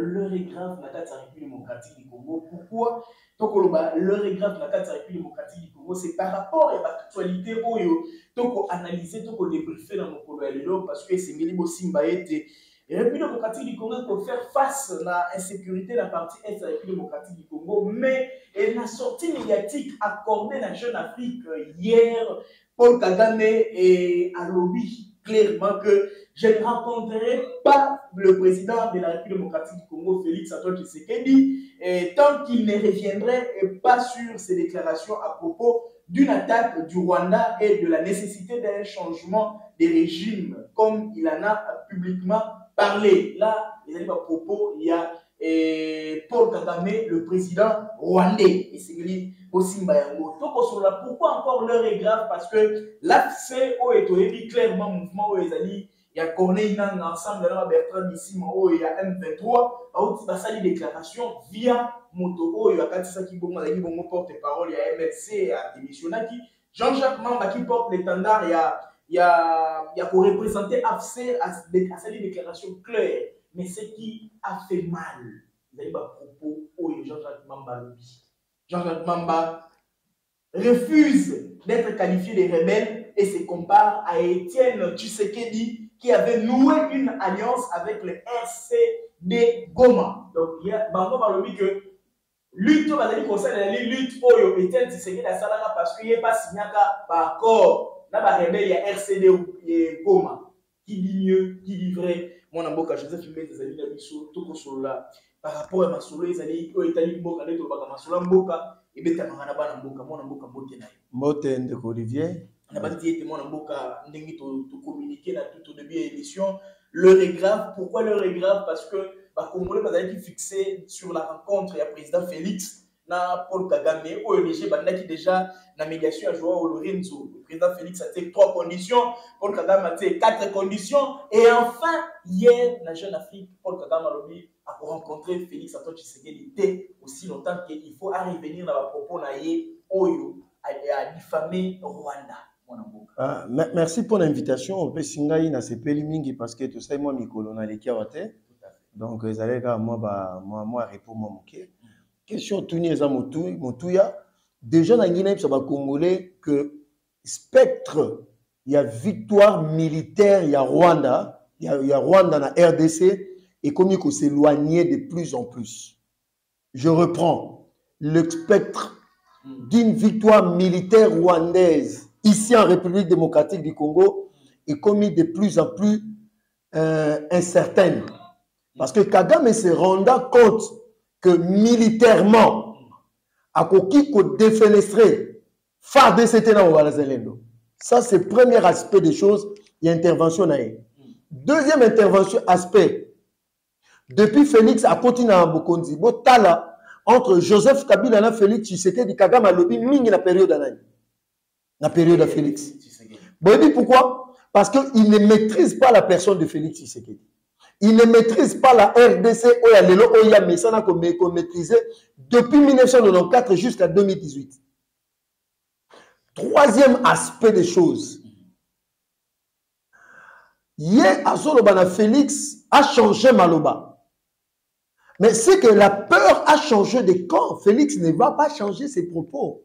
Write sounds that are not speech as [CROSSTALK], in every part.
l'heure est grave ya république démocratique du congo. Pourquoi? Tokoloba l'heure est grave ya république démocratique du congo. C'est par rapport ya baactualité oyo tokoanalyse tokodebriefe na mokolo ya lelo parce que esengeli bosimba ete république démocratique du congo ekofaire face na insécurité na partie est ya république démocratique du congo. Mais na sortie médiatique accordée na jeune afrique hier. Paul kagame alobi clairement que je ne rencontrerai pas le président de la République démocratique du Congo, Félix Antoine Tshisekedi, tant qu'il ne reviendrait pas sur ses déclarations à propos d'une attaque du Rwanda et de la nécessité d'un changement des régimes, comme il en a publiquement parlé. Là, il y a à propos, il y a et Paul Kagame, le président rwandais. Et c'est aussi. Pourquoi encore l'heure est grave Parce que l'AFC est clairement mouvement où ils il y a Corneille Nang ensemble là Bertrand Bissima oh il y a M23. Auti basali déclaration via moto oyo akatisaki bongo azalaki bongo porte parole ya MLC adémissionnaki Jean-Jacques Mamba qui porte l'étendard ya ya ya koreprésenter AFC asali déclaration claire. Mais ce qui a fait mal? Ezali bapropos oyo Jean-Jacques Mamba alobi Jean-Jacques Mamba refuse d'être qualifié de rebelle et se compare à Étienne Tshisekedi qui avait noué une alliance avec le RCD Goma. Donc, il y a Bango Balobi que lutte bazali kosala na lutte oyo Étienne Tshisekedi asalaka parce qu'il n'est pas signé par accord na ba rebelle ya RCD Goma. Qui dit mieux, qui dit vrai. Mwana mboka Joseph Mbete ezali na biso tokosolola par rapport mboka mbote na ye mbote ndeko olivier na bandi ete mwana mboka ndenge tocommuniqué na tout au début ya émission l'heure est grave pourquoi l'heure est grave parce que bacongolais bazalaki fixé sur la rencontre ya président félix na paul kagame oyo déjà bandaki déjà na médiation ya joao lorenzo. Le président félix atie trois conditions paul kagame atie quatre conditions et enfin hier na jeune afrique paul kagame alobi akorencontre félix antoine tshisekedi. Aussi longtemps qu'il faut arevenir na bapropos na ye oyo adifame rwanda Ah, merci pour l'invitation. Opesi ngai nasepeli mingi parce que tosali mwa mikolo naleki awa te. Donc ezalaki kaka mwa mwa repo mwa moke. Question otuni eza motuya déjà nangi nayebisa bacongolais que spectre ya victoire militaire ya rwanda ya, ya rwanda na rdc ekomi koséloigner de plus en plus. Je reprends. Le spectre d'une victoire militaire rwandaise ici en République démocratique du Congo est commis de plus en plus euh, incertaine. Parce que Kagame se rendant compte que militairement, à qui défenestrer, faire des Ça, c'est le premier aspect des choses. Il y a intervention. Deuxième intervention, aspect. Depuis Félix a continué à Bokondi, Botala, entre Joseph Kabila et Félix Tshisekedi, Kagame a lobby mingi la période d'année la période de Félix. Bon, pourquoi? Parce qu'il ne maîtrise pas la personne de Félix Tshisekedi. Il ne maîtrise pas la RDC Oya Lelo Oya Messana qu'on maîtrisait depuis 1994 jusqu'à 2018. Troisième aspect des choses. Hier, Azolobana Félix a changé Maloba. Mais c'est que la peur a changé de camp. Félix ne va pas changer ses propos.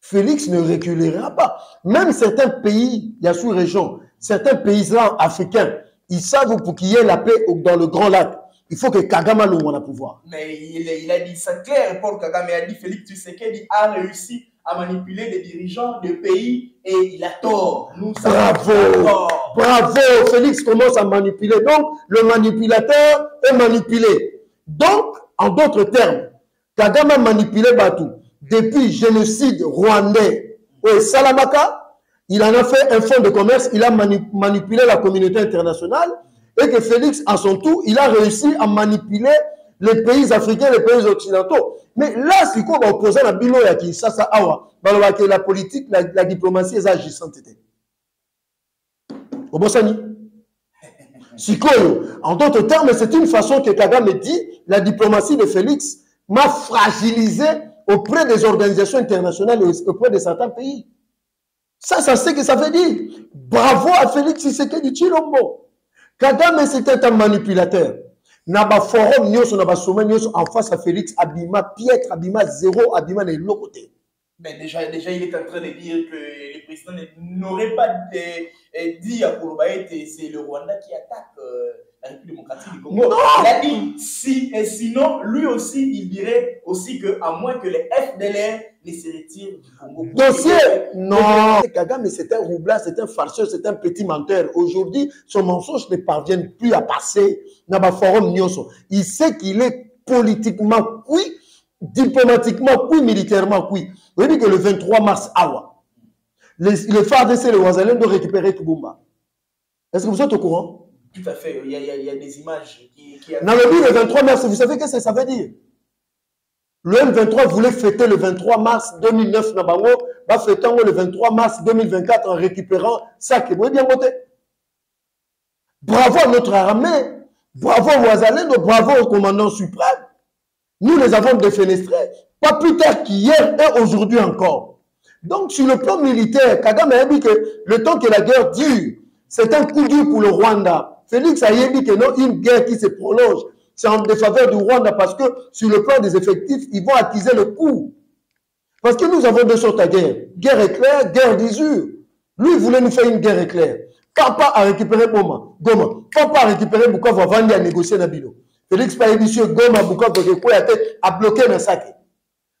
Félix ne reculera pas. Même certains pays, il y a sous-région, certains paysans africains, ils savent pour qu'il y ait la paix dans le Grand Lac. Il faut que Kagame ait le pouvoir. Mais il, il, a dit ça clair. Paul Kagame a dit Félix Tshisekedi a réussi à manipuler les dirigeants de pays et il a tort. Nous bravo, tort. bravo. Félix commence à manipuler. Donc, le manipulateur est manipulé. Donc, en d'autres termes, Kagame a manipulé Batou depuis génocide rwandais au Salamaka, il en a fait un fonds de commerce, il a manipulé la communauté internationale et que Félix, à son tour, il a réussi à manipuler les pays africains, les pays occidentaux. Mais là, c'est quoi opposant à Bilo ya Kinshasa Awa, que la politique, la, la diplomatie est agissante. Obosani. Sikoyo. En d'autres termes, c'est une façon que Kagame dit, la diplomatie de Félix m'a fragilisé auprès des organisations internationales et auprès de certains pays. Ça, ça c'est ce que ça veut dire. Bravo à Félix Tshisekedi Chilombo. Kagame, c'était un manipulateur. na baforum nyonso na basommet nyonso en face à félix abima piètre abima zéro abima na eloko te Mais déjà, déjà, il est en train de dire que le président n'aurait pas de- dit à Kouroubaï que c'est le Rwanda qui attaque euh, la République démocratique du Congo. Non. Il a dit, si, et sinon, lui aussi, il dirait aussi que, à moins que les FDLR ne se retirent du Congo. Dossier Non Kagame, c'est un roublard, c'est un farceur, c'est un petit menteur. Aujourd'hui, son mensonge ne parvient plus à passer dans le forum Nyonso. Il sait qu'il est politiquement cuit, diplomatiquement cuit, militairement cuit. Vous voyez que le 23 mars, Awa, le, FARDC, le Wazalem doit récupérer Kibumba. Est-ce que vous êtes au courant? Tout à fait. Il y a, des images qui. qui Dans le but, le 23 mars, vous savez qu'est-ce que ça veut dire? Le M23 voulait fêter le 23 mars 2009 na bango, va fêter le 23 mars 2024 en récupérant ça qui est bien voté. Bravo à notre armée, bravo aux Ouazalendo, bravo au commandant suprême. Nous les avons défenestrés, pas plus tard qu'hier et aujourd'hui encore. Donc, sur le plan militaire, Kagame a dit que le temps que la guerre dure, c'est un coup dur pour le Rwanda. Félix a dit que non, une guerre qui se prolonge, c'est en défaveur du Rwanda parce que sur le plan des effectifs, ils vont acquiser le coup. Parce que nous avons deux sortes de guerre. Guerre éclair, guerre d'usure. Lui, il voulait nous faire une guerre éclair. Papa a récupéré Goma. Goma. Papa a récupéré Bukavu avant de négocier Nabilo. Félix Paye-Monsieur, Goma, Bukavu, Kekoyate, a bloqué na Sake.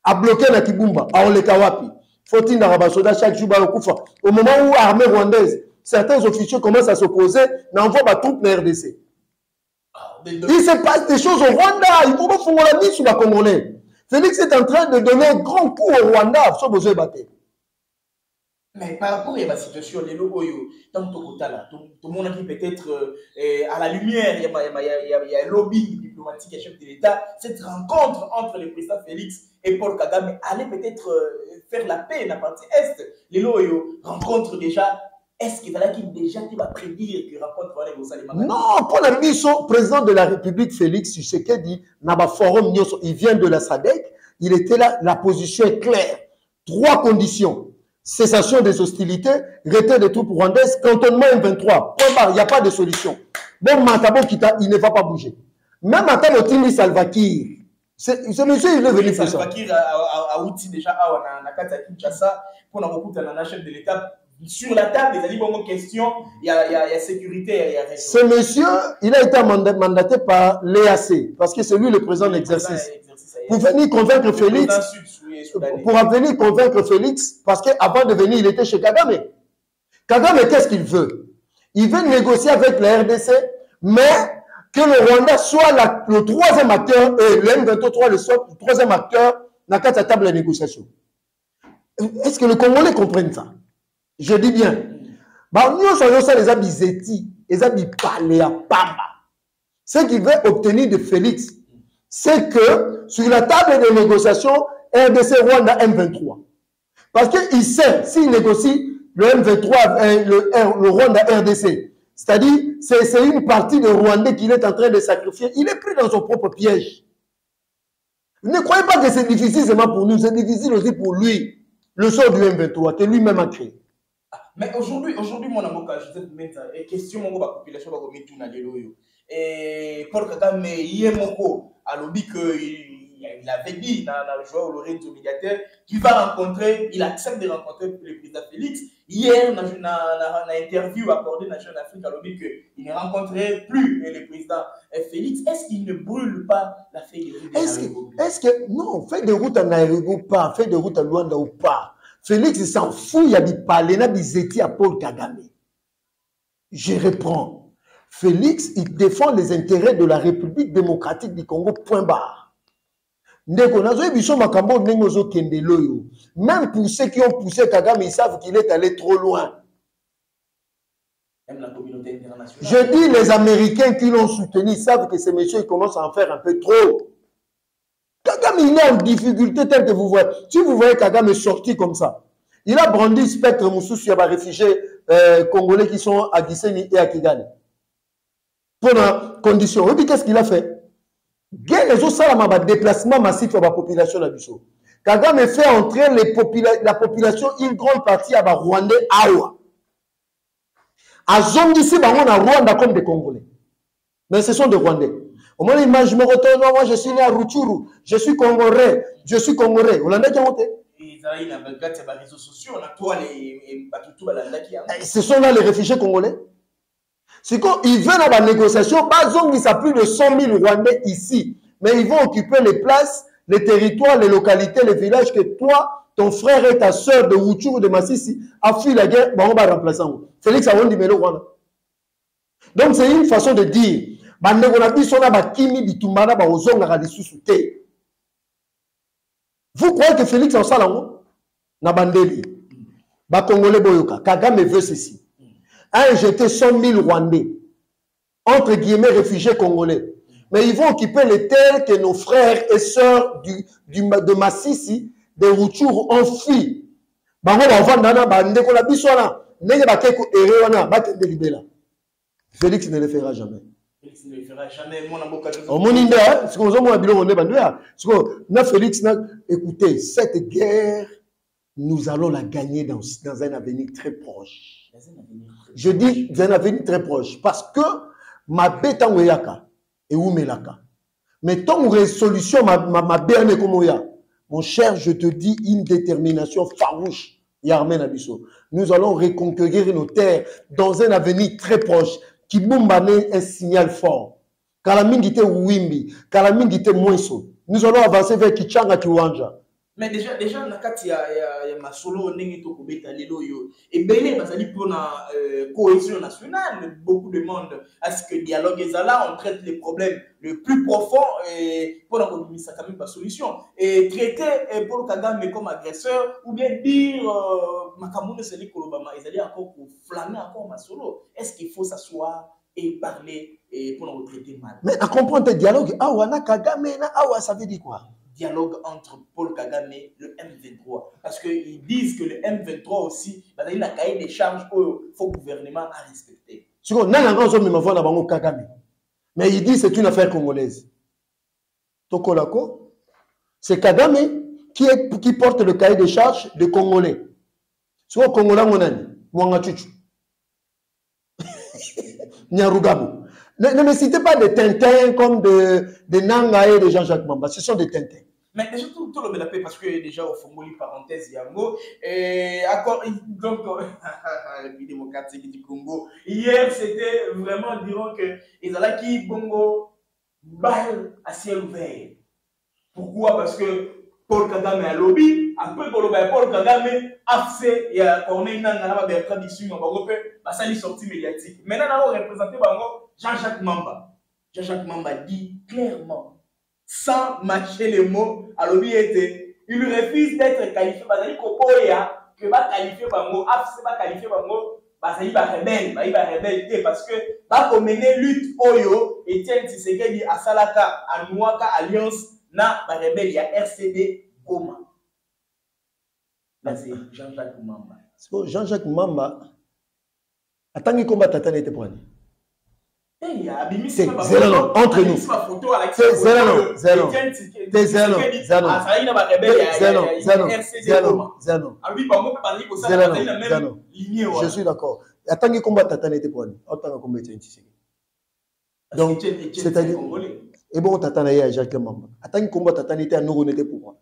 A bloqué na Kibumba, a Oleka Wapi. Faut-il na Rabasoda chaque jour Barokufa. Au moment où l'armée rwandaise, certains officiers commencent à s'opposer, n'envoient pas troupes na RDC. Il se passe des choses au Rwanda. Il faut pas la mise sur la Congolais. Félix est en train de donner un grand coup au Rwanda. Sauf besoin de battre. Mais par rapport à la situation, les logos, tant tout le monde qui peut-être euh, à la lumière, il y a, a- a- a- a un lobbying diplomatique et chef de l'État. Cette rencontre entre le président Félix et Paul Kagame allait peut-être euh, faire la paix dans la partie Est. Les loyaux rencontrent déjà. Est-ce qu'il fallait qu'il déjà qui va prédire que rencontre va aller au Salima Non, pour la mission, président de la République, Félix Tshisekedi, Naba Forum Nyonso, il vient de la SADC, il était là, la position est claire. Trois conditions. Cessation des hostilités, retrait des troupes rwandaises, cantonnement M23. Point barre, il n'y a pas de solution. Bon, Matabo Kita, il ne va pas bouger. Même à Timi Salva Kiir, c'est ce monsieur, il est venu pour ça. Salva Kiir a- a- a- outil déjà awa na na kati ya Kinshasa mpona kokutana na chef de l'État sur la table ezali bongo question ya ya ya sécurité ya ya réseau. Ce monsieur, il a été manda- mandaté par l'EAC, parce que c'est lui le président d'exercice. Pour venir convaincre Félix, pour venir convaincre Félix, parce qu'avant de venir, il était chez Kagame. Kagame, qu'est-ce qu'il veut? Il veut négocier avec la RDC, mais que le Rwanda soit la- le troisième acteur, et le M23 le, soit le troisième acteur dans la table de négociation. Est-ce que les Congolais comprennent ça? Je dis bien. Bah, nous, soyons ça, les habits zeti, les à Pamba. Ce qu'il veut obtenir de Félix, c'est que sur la table de négociation, RDC Rwanda M23. Parce qu'il sait, s'il négocie le M23, euh, le, R- le Rwanda RDC, c'est-à-dire, c'est c'est une partie de Rwandais qu'il est en train de sacrifier. Il est pris dans son propre piège. Ne croyez pas que c'est difficile seulement pour nous, c'est difficile aussi pour lui, le sort du M23, que lui-même a créé. Mais aujourd'hui, aujourd'hui, mon amour, Joseph Menta, et question mon la population va remettre na lelo yo. Et Paul Kagame, hier moko, a lobby que il avait dit dans, le joueur Lorenzo médiateur qu'il va rencontrer, il accepte de rencontrer le président Félix. Hier, dans une interview accordée dans Jeune Afrique, a lobby qu'il ne rencontrerait plus le président Félix. Est-ce qu'il ne brûle pas la feuille de route Est-ce que, est-ce que, non, fait de route à Nairobi ou pas, fait de route à Luanda ou pas, Félix il s'en fout, il y a des palais, il y a des à Paul Kagame. Je reprends. Félix, il défend les intérêts de la République démocratique du Congo, point barre. même pour ceux qui ont poussé kagame ils savent qu'il est allé trop loin Même la communauté internationale. je dis les américains qui l'ont soutenu savent que ce monsieur il commence à en faire un peu trop kagame il est en difficulté tel que vous voyez. Si vous voyez kagame sorti comme ça il a brandi spectre mosusu ya baréfugiés euh, congolais qui sont à Gisenyi et à Kigali. Pour la condition. Oyebi qu'est-ce qu'il a fait? Guerre ezosalama badéplacement massif ya bapopulation na biso kagame fait entrer les popula la population une grande partie ya barwandais awa azongisi bango na rwanda comme des congolais. Mais ce sont des rwandais omoni image moko to no moi je suis né à ruchuru. Je suis congolais. Je suis congolais. Bato tu balandaki yango Eh, ce sont là les réfugiés congolais. Siko il veut na banégociation bazongisa plus de 100 000 rwandais ici. Mais ils vont occuper les places les territoires les localités les villages que toi ton frère et ta sœur de Ruchuru de Massissi a fui la guerre bango baremplace yango félix awondimelo wana donc c'est une façon de dire bandeko na biso na bakimi bitumba na baozongaka lisusu te. Vous croyez que félix asala yango na bandeli. Bakongolais boyoka. Kagame veut ceci. A injecté 100 000 rwandais. Entre guillemets réfugiés congolais. Mais ils vont occuper les terres que nos frères et sœurs du, du, de Massissi de Ruchuru ont fui. Bango bavanda na bandeko na biso wana. Ndenge bakeko ere wana bakende libela. Félix ne le fera jamais Félix ne le fera jamais mwana mboka te- omoni nde eh, sikoyo ozomona biloko nde bando ya sikoyo na félix na écoutez cette guerre nous allons la gagner dans, dans un avenir très proche. Eza na avenir très- je dis dans un avenir très proche parce que mabe ntango eyaka ewumelaka mais ntango résolution ma- ma- mabe wana ekomoya mon cher je te dis une détermination farouche ya armée na biso nous allons reconquérir nos terres dans un avenir très proche kibumba ne un signal fort. Kala mingi te wimbi kala mingi te mweso nous allons avancer vers kichanga kiwanja mais déjà déjà na kati ya, ya, ya masolo ndenge tokobeta lelo oyo. Ebele bazali mpona euh, cohésion nationale beaucoup de monde. À ce que dialogue ezala on traite les problèmes le plus profond mpona kobimisa quand même basolution et traiter eh, paul kagame comme agresseur ou bien dire euh, makambo nyonso ezali kolobama ezali encore koflamme encore masolo. Est ce qu'il faut s'asseoir et parler mpona kotraiter mal? Mais à comprendre te dialogue ça veut dire quoi? Dialogue entre Paul Kagame et le M23. Parce qu'ils disent que le M23 aussi, bah, il a cahier des charges qu'il faut gouvernement à respecter. kagame. Mais il dit c'est une affaire congolaise. Tokolako c'est kagame qui, est, qui porte le cahier des charges de congolais. Sikoyo congolais yango nani? Mwanga chuchu. [LAUGHS] Nyarugabo ne, ne me citez pas de tintin comme de, de nanga et de jean-jacques mamba. Ce sont des tintins Mais déjà, tout, tout le monde parce que déjà, au fond, parenthèse, Yango, et accord, donc, [LAUGHS] le pays démocratique du Congo, hier, c'était vraiment, dirons que, ils allaient Bongo, balle à ciel ouvert. Pourquoi? Parce que Paul Kagame a lobby, après Paul Paul Kagame a fait, il y a Corneille Nanga, Bertrand Bissu, on va repérer, bah, ça sortie médiatique. Maintenant, on a représenté Bango, Jean-Jacques Mamba. Jean-Jacques Mamba dit clairement, sans matcher les mots, à l'objet était, il refuse d'être qualifié. Qu'il Koboya, que va qualifier Bango, AFC va qualifier Bango, va rebelle, il va rebelle, parce que va mener lutte Oyo, Etienne Tshisekedi à Salaka, à Nouaka Alliance, na ba rebelle, il y a RCD Goma. C'est Jean-Jacques Mamba. jean-jacques mamba atangi komba tata na ete pwani zelo no entre nous. zelo no zelo zelo zelo zelo zelo je suis d'accord. Atangi komba tatana ete poani otanga komba etiani tiseke donc c'est-à-dire ebongo tatana ye ya jacques mamba. Atangi komba tatana ete anokona ete pourquoi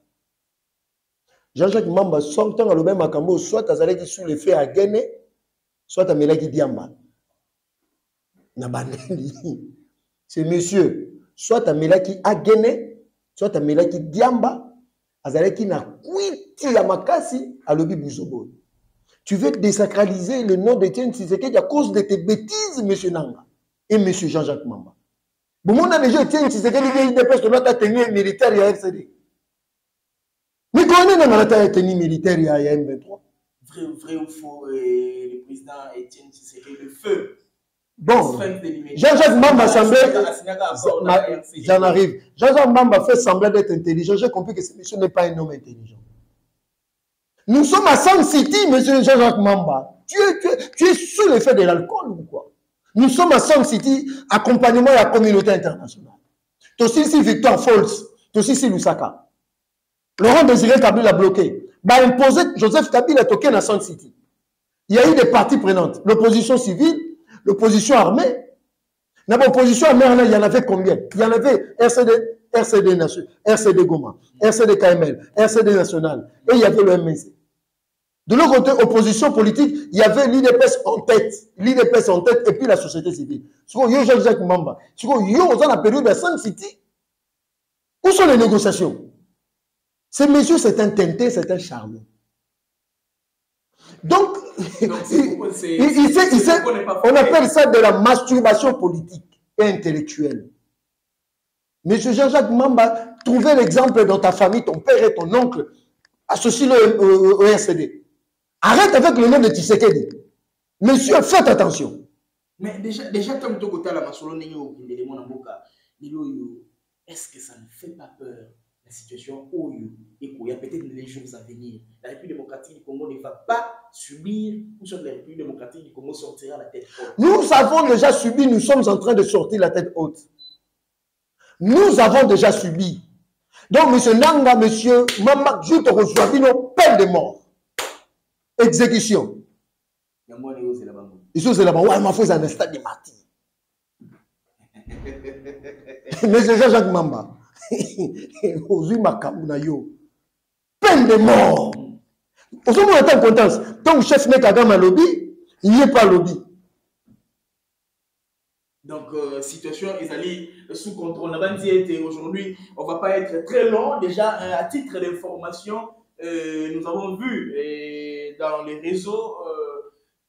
jean-jacques mamba soit ntango alobai makambo oyo soit azalaki sur le fait agene soit amelaki diamba na bandeli ce monsieur. Soit amelaki agene soit amelaki diamba azalaki na kwiti ya makasi alobi buzoboy tu veux désacraliser le nom d'Étienne Tshisekedi à cause de tes bêtises monsieur Nanga et monsieur Jean-Jacques Mamba. Bomona déjà Etienne Tshisekedi dépêche de notre tenue militaire ya RCD mikolo nini nanga nata tenue militaire ya ya M23 Vrai, vrai ou faux, euh, le président Etienne Tshisekedi, le feu. Bon. Jean-Jacques Mamba semblait. J'en arrive. Jean-Jacques Mamba fait semblant d'être intelligent. J'ai compris que ce monsieur n'est pas un homme intelligent. Nous sommes à San City, monsieur Jean-Jacques Mamba. Tu es, tu, es, tu es sous l'effet de l'alcool ou quoi? Nous sommes à San City, accompagnement de la communauté internationale. Tu aussi ici Victor Falls, tu aussi ici Lusaka. Laurent Désiré Kabila a bloqué. Bah, imposé Joseph Kabila toqué dans San City. Il y a eu des parties prenantes. L'opposition civile, l'opposition armée. Dans l'opposition à il y en avait combien Il y en avait RCD, RCD, Nation, RCD Goma, RCD KML, RCD National, et il y avait le MNC. De l'autre côté, opposition politique, il y avait l'IDPS en tête, l'IDPS en tête, et puis la société civile. Ce qu'on y a Jacques Mamba, ce qu'on y a dans la période de Sun City. Où sont les négociations Ces messieurs, c'est un tenté, c'est un charme. Donc, on appelle ça de la masturbation politique et intellectuelle. Monsieur Jean-Jacques Mamba, trouvez l'exemple dans ta famille, ton père et ton oncle associent le au RCD. Arrête avec le nom de Tshisekedi. Monsieur, faites attention. Mais déjà, déjà comme tu as la est-ce que ça ne fait pas peur la situation où il y a peut-être les jours à venir La République démocratique du Congo ne va pas subir, ou sur la République démocratique du Congo sortira la tête haute. Nous avons déjà subi, nous sommes en train de sortir la tête haute. Nous avons déjà subi. Donc, M. Nanga, M. Mamak, je te reçois, une peine de mort. Exécution. Ils sont là-bas. Ouais, ma foi, c'est un stade de martyr. [LAUGHS] Mais c'est Jean-Jacques Mamba. [LAUGHS] ozwi makambo na yo. Peine de mort. Ozomona ta importance ntango chef ne kagame alobi ye mpe alobi. Donc euh, situation ezali sous contrôle. Aujourd'hui on va pas être très long. Déjà euh, à titre d'information euh, nous avons vu dans les réseaux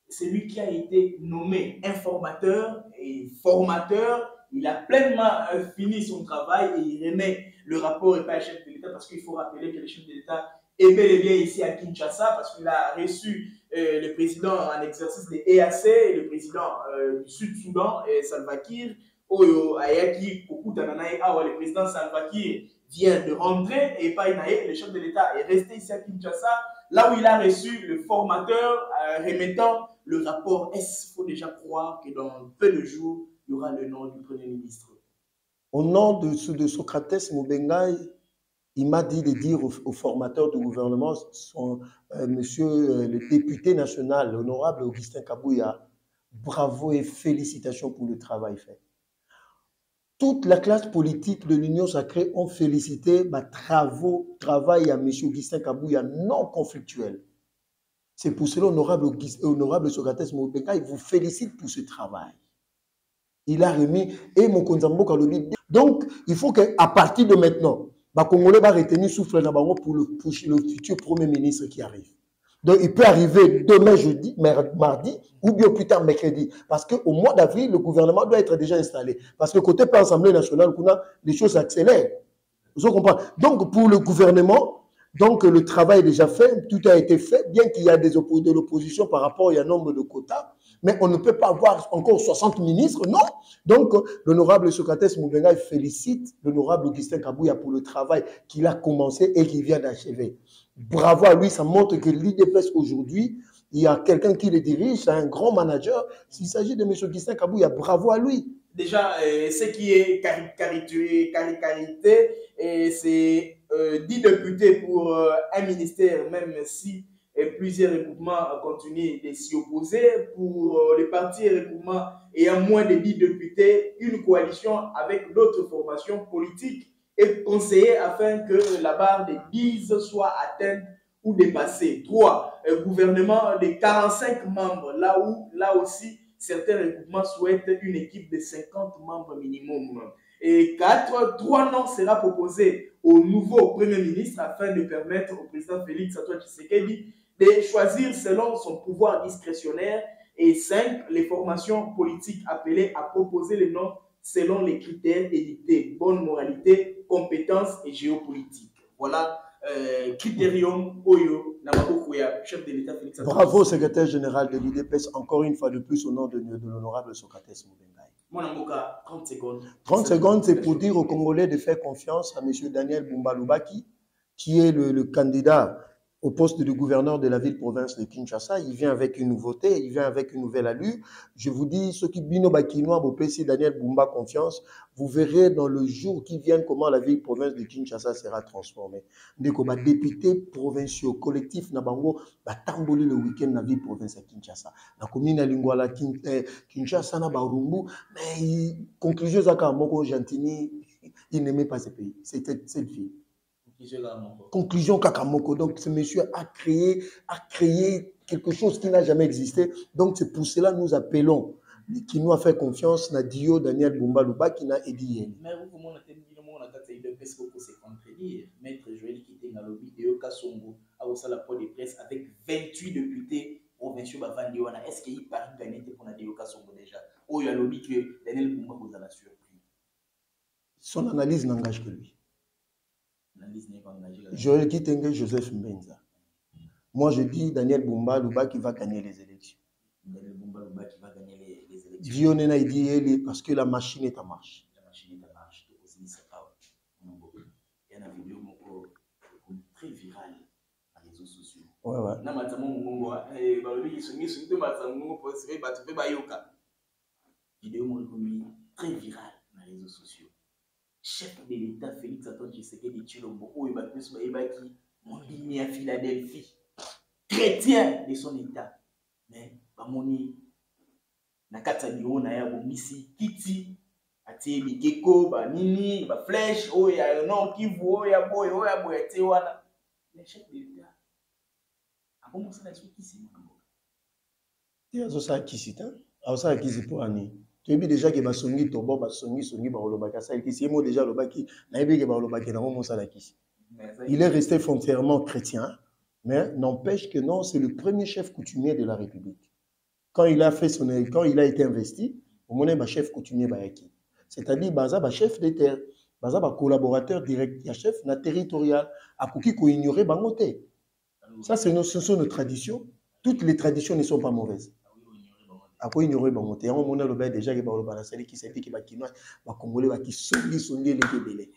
celui qui a été nommé informateur et formateur il a pleinement euh, fini son travail et il remet le rapport et pas le chef de l'État parce qu'il faut rappeler que le chef de l'État est bel et bien ici à Kinshasa parce qu'il a reçu euh, le président en exercice de EAC le président euh, du Sud-Soudan, Salva Kiir. Oyo Ayaki Okutananae Awa, le président Salva Kiir vient de rentrer et pas le chef de l'État est resté ici à Kinshasa, là où il a reçu le formateur remettant le rapport. Est-ce qu'il faut déjà croire que dans peu de jours, il y aura le nom du Premier ministre. Au nom de, de Socrates Moubengaï, il m'a dit de dire au, au formateur du gouvernement, euh, monsieur euh, le député national, l'honorable Augustin Kabouya, bravo et félicitations pour le travail fait. Toute la classe politique de l'Union sacrée ont félicité ma travaux, travail à M. Augustin Kabouya non conflictuel. C'est pour cela, honorable, honorable Socrates Moubengaï, vous félicite pour ce travail il a remis et mon. Donc, il faut qu'à partir de maintenant, les Congolais va retenir souffle pour le, pour le futur Premier ministre qui arrive. Donc, il peut arriver demain, jeudi, mardi, ou bien plus tard, mercredi. Parce qu'au mois d'avril, le gouvernement doit être déjà installé. Parce que côté par l'Assemblée nationale, les choses s'accélèrent. Vous comprenez Donc, pour le gouvernement, donc le travail est déjà fait, tout a été fait, bien qu'il y a des de l'opposition par rapport à un nombre de quotas mais on ne peut pas avoir encore 60 ministres, non. Donc, l'honorable Socrates Moubenga félicite l'honorable Augustin Kabouya pour le travail qu'il a commencé et qu'il vient d'achever. Bravo à lui, ça montre que l'IDPS aujourd'hui, il y a quelqu'un qui le dirige, c'est un grand manager. S'il s'agit de M. Augustin Kabouya, bravo à lui. Déjà, euh, ce qui est carité, c'est euh, 10 députés pour euh, un ministère, même si et plusieurs regroupements continuent de s'y opposer. Pour euh, les partis et regroupements ayant moins de 10 députés, une coalition avec d'autres formations politiques est conseillée afin que la barre des 10 soit atteinte ou dépassée. 3. Un gouvernement de 45 membres, là où, là aussi, certains regroupements souhaitent une équipe de 50 membres minimum. Et 4. Trois noms sera proposé au nouveau Premier ministre afin de permettre au président Félix Antoine Tshisekedi de choisir selon son pouvoir discrétionnaire. Et cinq, les formations politiques appelées à proposer les noms selon les critères édictés, bonne moralité, compétence et géopolitique. Voilà, euh, Critérium Oyo Namabukuya, chef de l'État Félix Bravo, secrétaire général de l'IDPS, encore une fois de plus au nom de, de l'honorable Socrates Moubengaï. Mon Amboka, 30 secondes. 30 secondes, c'est pour dire aux Congolais de faire confiance à M. Daniel Boumba qui est le, le candidat au poste de gouverneur de la ville-province de Kinshasa. Il vient avec une nouveauté, il vient avec une nouvelle allure. Je vous dis, ceux qui bino bakinois, si Daniel Bumba confiance, vous verrez dans le jour qui vient comment la ville-province de Kinshasa sera transformée. Ndeko ba député provinciaux collectif na bango ba tamboli le week-end na ville-province de Kinshasa. Na commune Lingwala eh, Kinshasa na Barumbu, mais conclusion zaka moko Gentini, il n'aimait pas ce pays. C'était cette ville. Conclusion Kakamoko. Donc, ce monsieur a créé, a créé quelque chose qui n'a jamais existé. Donc, c'est pour cela que nous appelons, qui nous a fait confiance, Nadio, Daniel Bumbaluba, qui n'a aidé. Mais vous, comment on a parce que c'est contredire? Maître Joël qui était dans le vidéo Kassongo, a aussi la de presse avec 28 députés provinciaux Bavandi Wana. Est-ce qu'il paraît gagner pour Nadio Kassongo déjà? Ou il y a lobby que Daniel Bumba vous a surpris Son analyse n'engage que lui. Joël Kitenge, Joseph Mbenza. Moi, je dis Daniel Bumba Luba qui va gagner les élections. Daniel Bumba Luba qui va gagner les, les élections. Dionena, il dit parce que la machine est en marche. La machine est en marche. Il y a une vidéo très virale sur les réseaux sociaux. Ouais, ouais. Na matamo mungu eh balobi kisungi sungi matamo mungu pour se battre pe bayoka. Vidéo mon très virale sur les réseaux sociaux. Chef de l'état félix antoine tshisekedi tshilombo oyo bato nyonso bayebaki mondimi ya philadelphie. Chrétien de son état. Mais bamoni na kati ya biro na ye abongisi kiti atie bikeko banini baflèche oyo ya nord kivu oyo ya boye oyo ya boye atie wana. Mais chef de l'état abomosala biso kisi makambo te azosala kisi te azosala kisi mpo ani il est resté foncièrement chrétien mais n'empêche que non c'est le premier chef coutumier de la république. Quand il a fait son quand il a été investi omoni bachef coutumier bayaki c'est-à-dire baza bachef de terre baza bacollaborateur direct ya chef na territorial. Akoki koignore bango te ça ce sont nos traditions. Toutes les traditions ne sont pas mauvaises akoignore bango te yango mona aloba déjà ke baloba nasaliki saitiki bakinois bakongole bakisongisongi eleki ebele